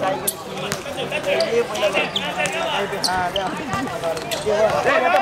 साइकल पहिला